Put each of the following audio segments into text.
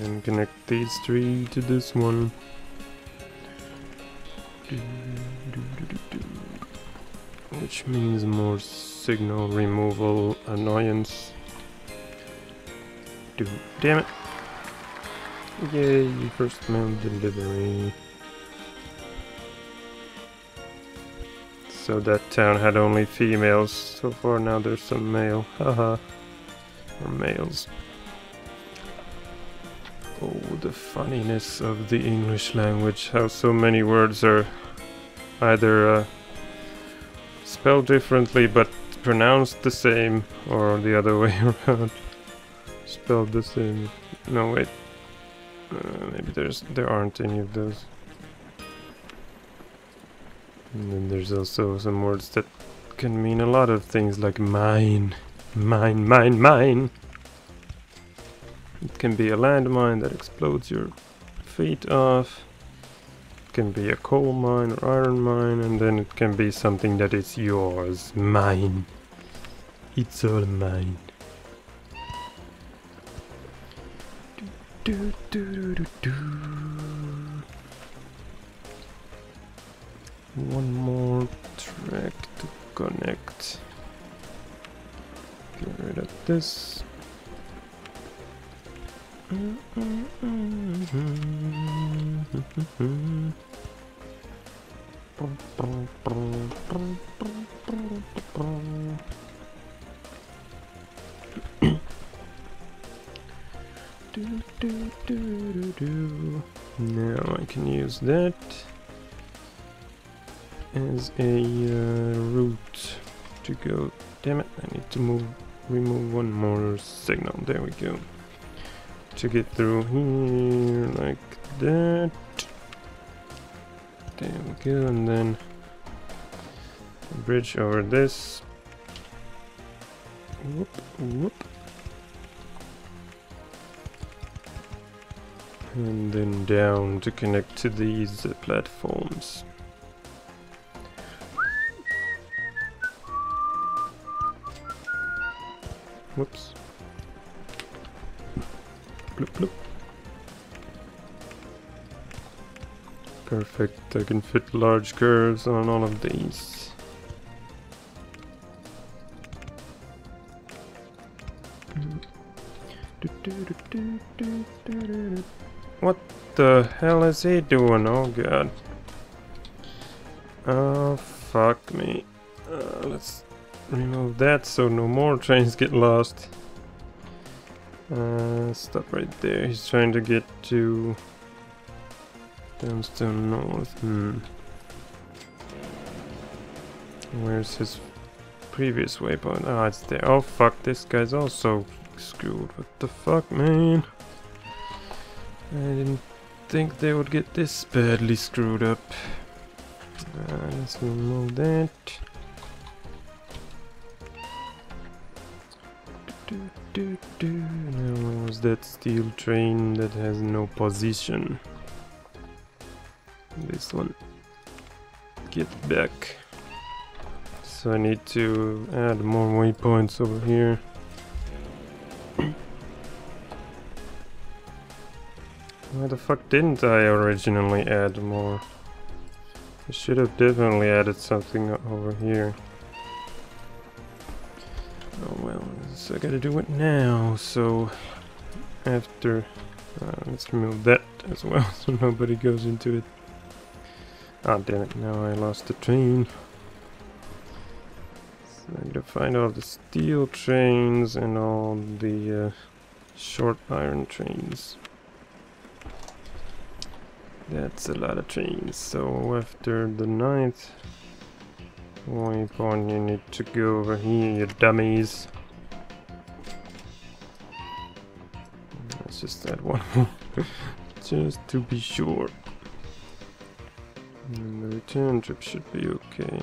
And connect these three to this one. Which means more signal removal annoyance. Damn it. Yay, first mail delivery. So that town had only females. So far now there's some male. Haha. or males. Oh, the funniness of the English language. How so many words are either uh, spelled differently but pronounced the same, or the other way around. spelled the same. No, wait. Uh, maybe there's there aren't any of those. And then there's also some words that can mean a lot of things like mine. Mine, mine, mine. It can be a landmine that explodes your feet off. It can be a coal mine or iron mine, and then it can be something that is yours. Mine. It's all mine. Do, do, do. One more track to connect. Get rid of this. Now I can use that as a uh, route to go. Damn it! I need to move, remove one more signal. There we go. To get through here like that. There we go, and then bridge over this. Whoop, whoop. And then down to connect to these uh, platforms. Whoops. Bloop, bloop. Perfect, I can fit large curves on all of these. What the hell is he doing? Oh god. Oh fuck me. Uh, let's remove that so no more trains get lost. Uh, stop right there. He's trying to get to Downstone North. Hmm. Where's his previous waypoint? Ah, it's there. Oh fuck, this guy's also screwed. What the fuck, man? I didn't think they would get this badly screwed up. Uh, let's remove that. That steel train that has no position? This one. Get back. So I need to add more waypoints over here. Why the fuck didn't I originally add more? I should have definitely added something over here. Oh well, so I gotta do it now, so after... Uh, let's remove that as well, so nobody goes into it. Ah, oh, damn it, now I lost the train. So I gotta find all the steel trains and all the uh, short iron trains. That's a lot of trains. So after the ninth waypoint, you need to go over here, you dummies. One more, just to be sure. And the return trip should be okay.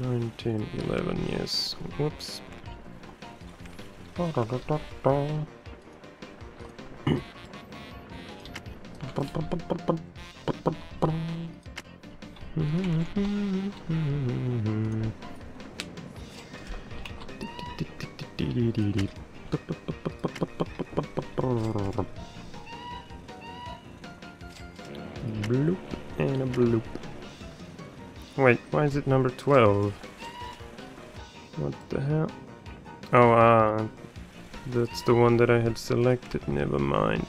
1911, yes. Whoops. Bloop and a bloop. Wait, why is it number 12? What the hell? Oh, ah, uh, that's the one that I had selected, never mind.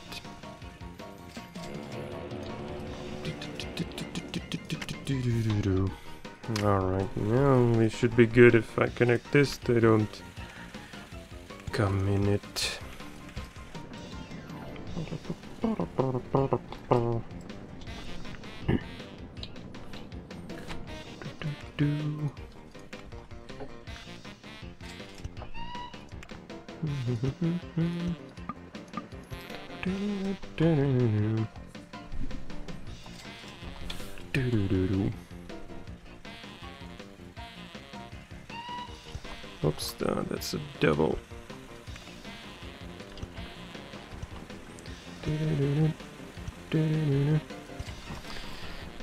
Alright, now we should be good if I connect this, they don't come in it. Oops, uh, that's a double. And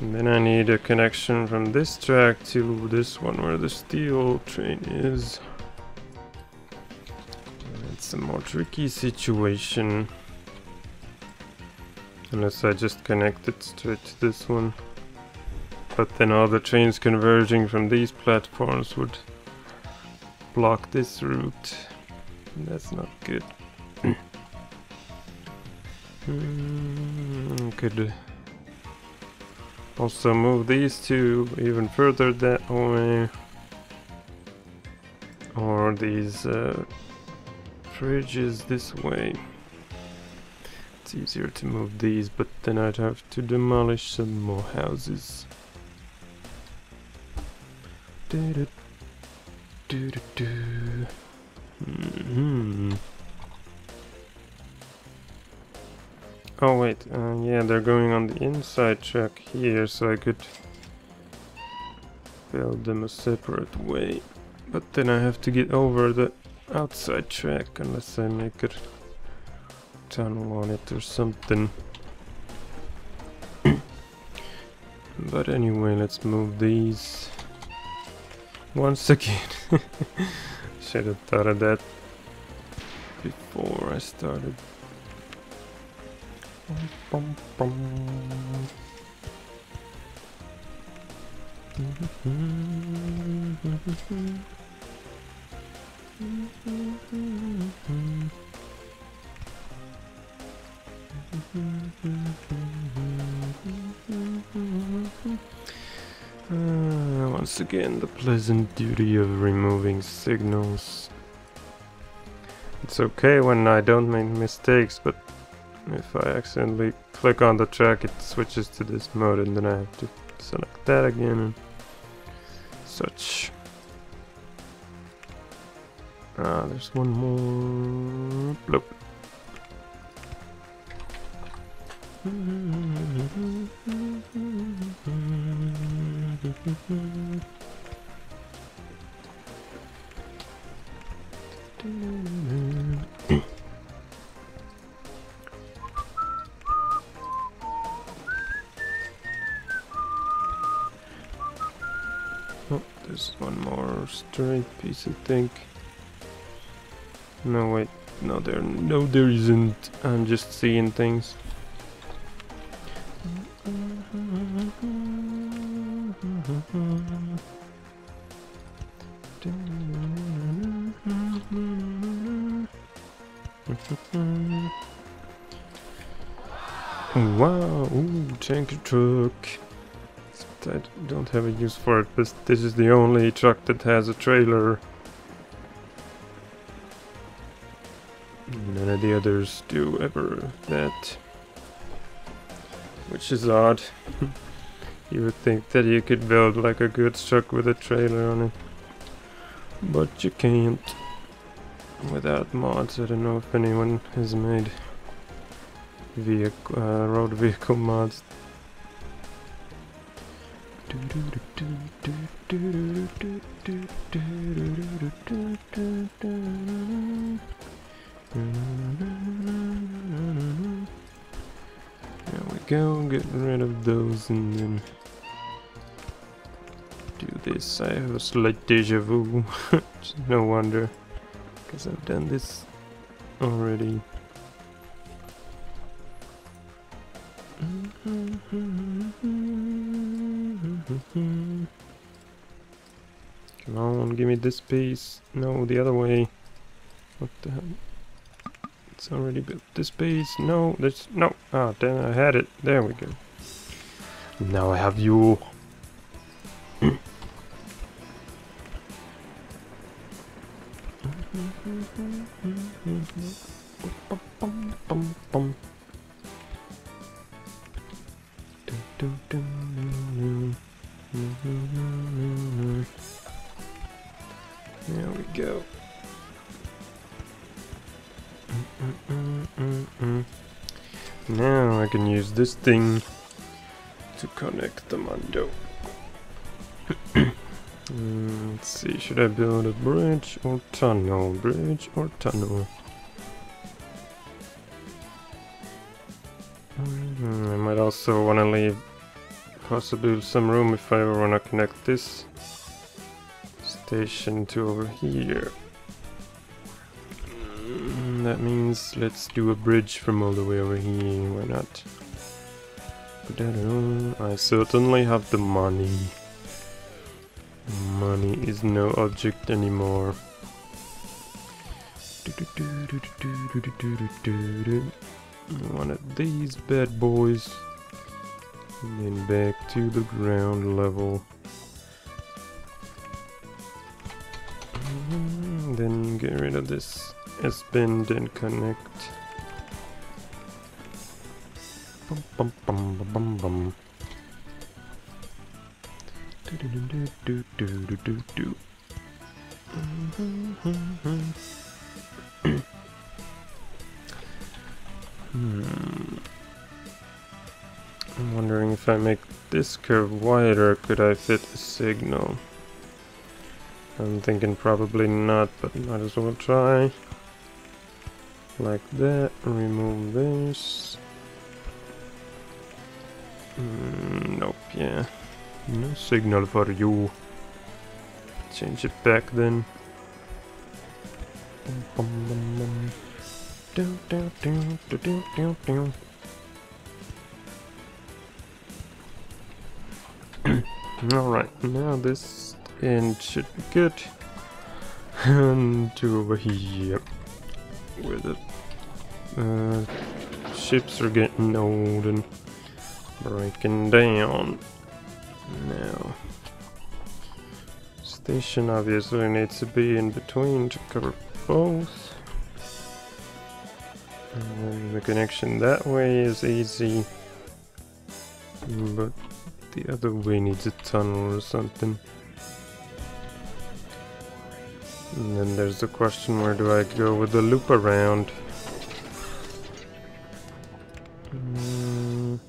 then I need a connection from this track to this one where the steel train is. It's a more tricky situation. Unless I just connect it straight to this one. But then all the trains converging from these platforms would block this route. That's not good. mm, could also move these two even further that way. Or these uh, fridges this way. It's easier to move these, but then I'd have to demolish some more houses. Do -do do do do. Mm -hmm. Oh wait, uh, yeah, they're going on the inside track here, so I could build them a separate way. But then I have to get over the outside track unless I make a tunnel on it or something. but anyway, let's move these once again. Should have thought of that before I started. Bum, bum, bum. once again, the pleasant duty of removing signals. It's okay when I don't make mistakes, but if I accidentally click on the track, it switches to this mode, and then I have to select that again and such. Ah, there's one more. Bloop. oh, there's one more straight piece, I think. No, wait. No, there. No, there isn't. I'm just seeing things. Wow, ooh, tanker truck. I don't have a use for it, but this is the only truck that has a trailer. None of the others do ever that. Which is odd. you would think that you could build like a good truck with a trailer on it. But you can't. Without mods, I don't know if anyone has made vehicle, uh, road vehicle mods. There we go, get rid of those and then do this. I have a slight deja vu. no wonder. Because I've done this already. On, give me this piece. No, the other way. What the hell? It's already built this piece. No, there's no. Ah, then I had it. There we go. Now I have you. There we go. Now I can use this thing to connect the Mondo. Let's see, should I build a bridge or tunnel? Bridge or tunnel? Mm, I might also want to leave possibly some room if I want to connect this station to over here. Mm, that means let's do a bridge from all the way over here, why not? I certainly have the money. Money is no object anymore. One of these bad boys. And then back to the ground level. Then get rid of this S-bend and connect. Bum bum bum bum bum bum. Do do do do do do do do. Hmm. I'm wondering if I make this curve wider, could I fit a signal? I'm thinking probably not, but might as well try. Like that, remove this. Mm, nope, yeah. No signal for you. Change it back then. Alright, now this end should be good. And to over here. Where the uh, ships are getting old and breaking down. Now, station obviously needs to be in between to cover both. And then the connection that way is easy. But the other way needs a tunnel or something. And then there's the question, where do I go with the loop around? Mm.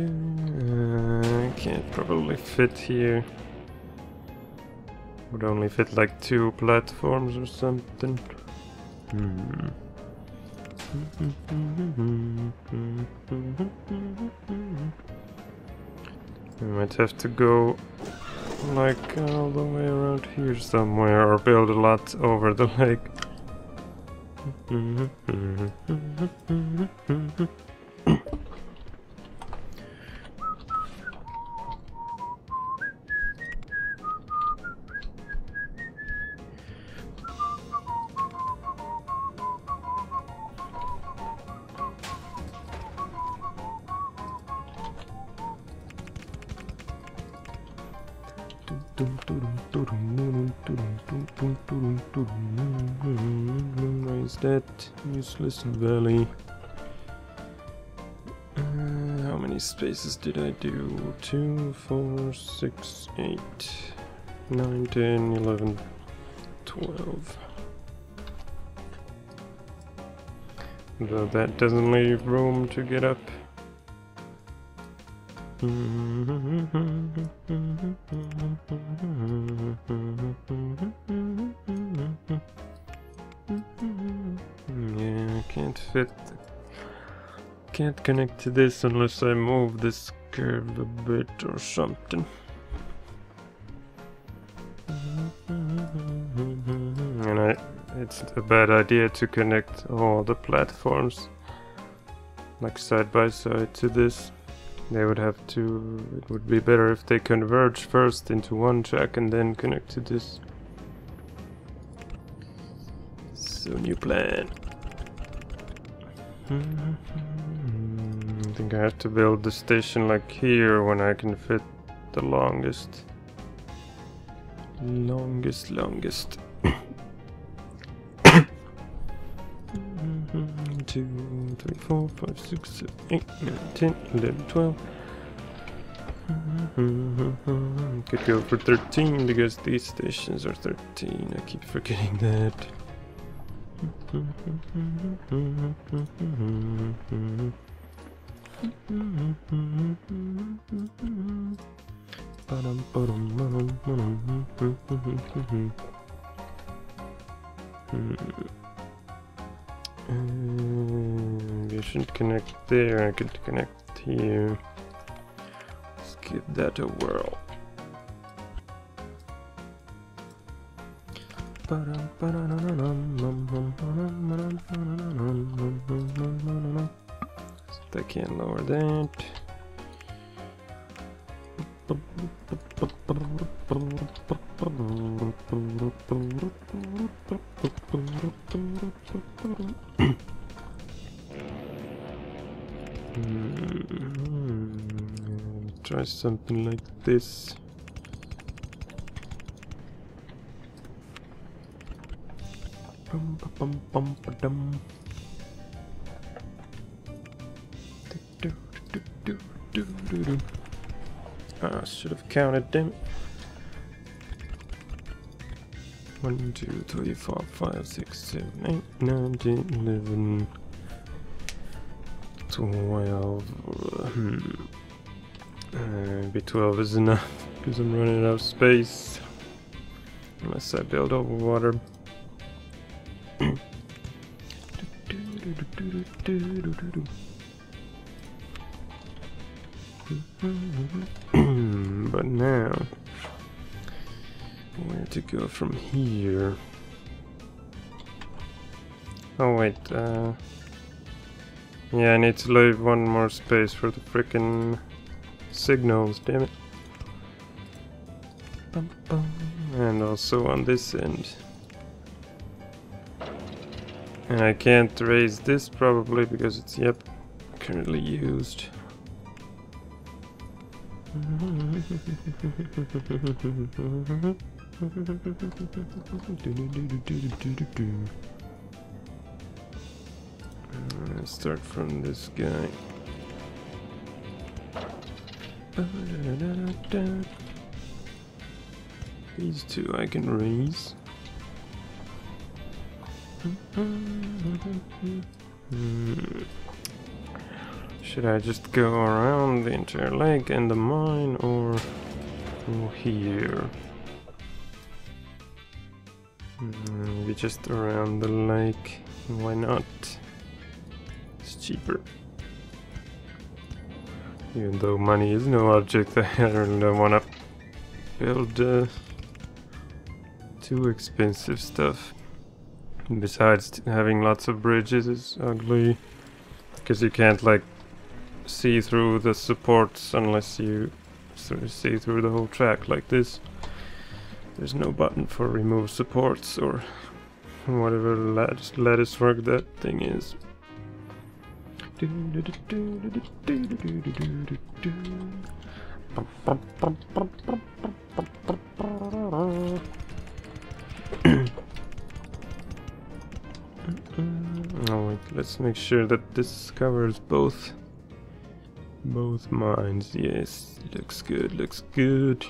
Uh, can't probably fit here. Would only fit like two platforms or something. Hmm. I might have to go like all the way around here somewhere or build a lot over the lake. Raise that useless valley. Uh, how many spaces did I do? 2, 4, 6, 8, 9, 10, 11, 12. Though that doesn't leave room to get up. Yeah, I can't fit can't connect to this unless I move this curve a bit or something. And I, it's a bad idea to connect all the platforms like side by side to this. They would have to, it would be better if they converge first into one track and then connect to this. So new plan. I think I have to build the station like here when I can fit the longest. Longest, longest. Two, three, four, five, six, seven, eight, nine, ten, eleven, twelve. Could go for 13 because these stations are 13. I keep forgetting that. Um, you shouldn't connect there, I could connect here. Let's give that a whirl. I can't lower that. Do, do, do. Ah, should have counted them. One, two, three, four, five, six, seven, eight, nine, ten, eleven, twelve. Hmm. Uh, maybe twelve is enough because I'm running out of space. Unless I build over water. but now, where to go from here? Oh wait, uh, yeah, I need to leave one more space for the frickin' signals, damn it. And also on this end. And I can't raise this probably because it's, yep, currently used. Start from this guy. These two I can raise. Should I just go around the entire lake and the mine or here? Hmm, Maybe just around the lake. Why not? It's cheaper. Even though money is no object, I really don't want to build uh, too expensive stuff. Besides, having lots of bridges is ugly. Because you can't, like, see through the supports unless you see through the whole track like this. There's no button for remove supports or whatever lattice, lattice work that thing is. Wait, let's make sure that this covers both both mines. Yes, looks good, looks good.